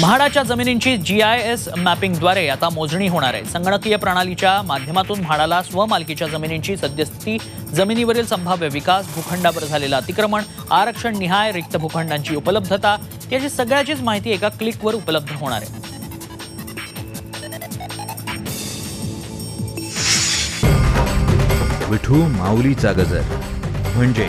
म्हाडाच्या जमिनींची जी I S मॅपिंगद्वारे आता मोजणी होणार आहे. संगणकीय प्रणालीच्या माध्यमातून म्हाडाला स्वमालकीच्या जमिनींची सद्यस्थिती जमिनीवरील संभाव्य विकास भूखंडावर झालेलं अतिक्रमण आरक्षण निहाय रिक्त भूखंडांची उपलब्धता याची सगळ्याचीच माहिती एका क्लिकवर उपलब्ध होणार आहे. विठू माऊलीचा गजर म्हणजे